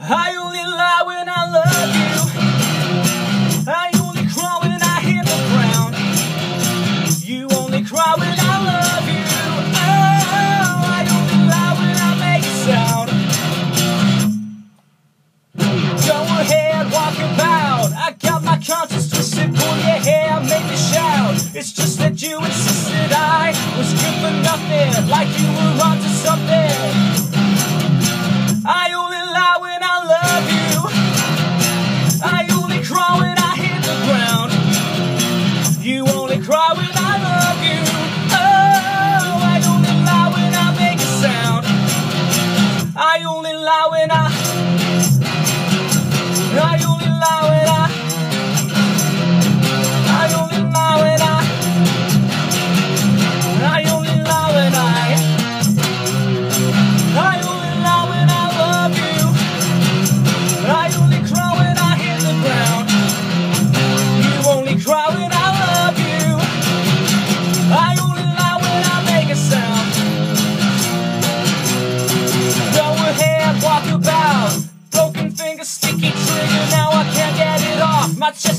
I only lie when I love you. I only cry when I hit the ground. You only cry when I love you. Oh, I only lie when I make a sound. Go ahead, walk about. I got my conscience twisted, pull your hair, make me shout. It's just that you insisted I was good for nothing, like you were onto something. When I. I ahead, walk